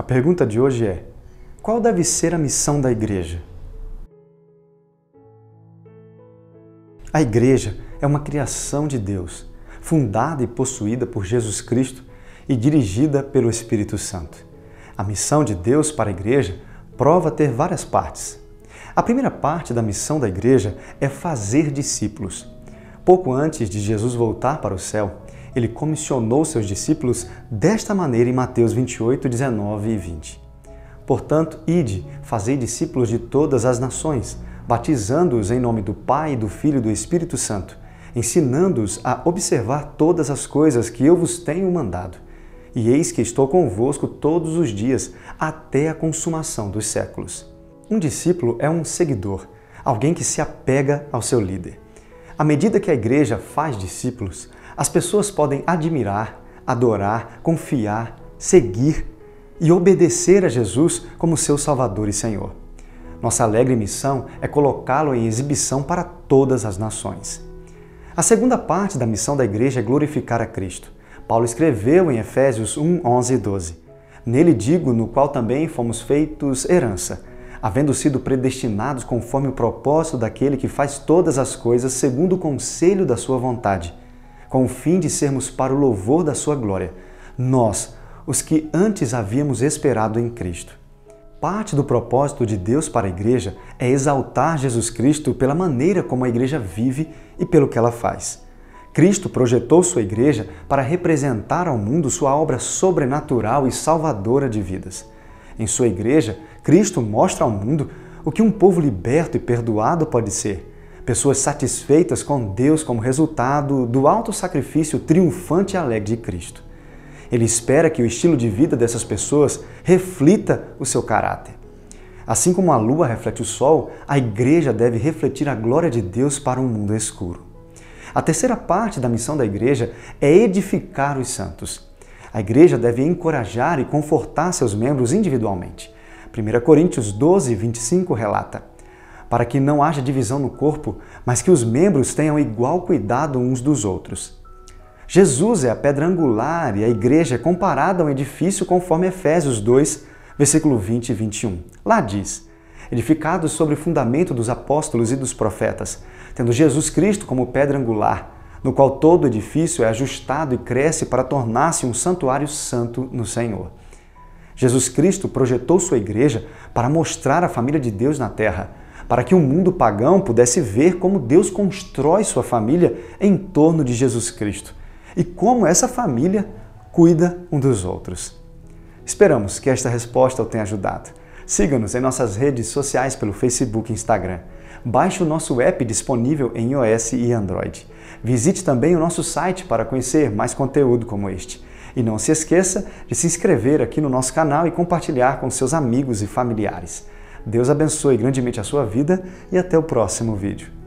A pergunta de hoje é: qual deve ser a missão da igreja? A igreja é uma criação de Deus, fundada e possuída por Jesus Cristo e dirigida pelo Espírito Santo. A missão de Deus para a igreja prova ter várias partes. A primeira parte da missão da igreja é fazer discípulos. Pouco antes de Jesus voltar para o céu, ele comissionou seus discípulos desta maneira em Mateus 28, 19 e 20. Portanto, ide, fazei discípulos de todas as nações, batizando-os em nome do Pai, do Filho e do Espírito Santo, ensinando-os a observar todas as coisas que eu vos tenho mandado. E eis que estou convosco todos os dias, até a consumação dos séculos. Um discípulo é um seguidor, alguém que se apega ao seu líder. À medida que a igreja faz discípulos, as pessoas podem admirar, adorar, confiar, seguir e obedecer a Jesus como seu Salvador e Senhor. Nossa alegre missão é colocá-lo em exibição para todas as nações. A segunda parte da missão da igreja é glorificar a Cristo. Paulo escreveu em Efésios 1, 11 e 12: Nele digo, no qual também fomos feitos herança, havendo sido predestinados conforme o propósito daquele que faz todas as coisas segundo o conselho da sua vontade, com o fim de sermos para o louvor da sua glória, nós, os que antes havíamos esperado em Cristo. Parte do propósito de Deus para a igreja é exaltar Jesus Cristo pela maneira como a igreja vive e pelo que ela faz. Cristo projetou sua igreja para representar ao mundo sua obra sobrenatural e salvadora de vidas. Em sua igreja, Cristo mostra ao mundo o que um povo liberto e perdoado pode ser. Pessoas satisfeitas com Deus como resultado do alto sacrifício triunfante e alegre de Cristo. Ele espera que o estilo de vida dessas pessoas reflita o seu caráter. Assim como a lua reflete o sol, a igreja deve refletir a glória de Deus para um mundo escuro. A terceira parte da missão da igreja é edificar os santos. A igreja deve encorajar e confortar seus membros individualmente. 1 Coríntios 12, 25 relata: Para que não haja divisão no corpo, mas que os membros tenham igual cuidado uns dos outros. Jesus é a pedra angular e a igreja é comparada a um edifício conforme Efésios 2, versículo 20 e 21. Lá diz: edificados sobre o fundamento dos apóstolos e dos profetas, tendo Jesus Cristo como pedra angular, no qual todo edifício é ajustado e cresce para tornar-se um santuário santo no Senhor. Jesus Cristo projetou sua igreja para mostrar a família de Deus na terra, para que o mundo pagão pudesse ver como Deus constrói sua família em torno de Jesus Cristo e como essa família cuida um dos outros. Esperamos que esta resposta o tenha ajudado. Siga-nos em nossas redes sociais pelo Facebook e Instagram. Baixe o nosso app disponível em iOS e Android. Visite também o nosso site para conhecer mais conteúdo como este. E não se esqueça de se inscrever aqui no nosso canal e compartilhar com seus amigos e familiares. Deus abençoe grandemente a sua vida e até o próximo vídeo.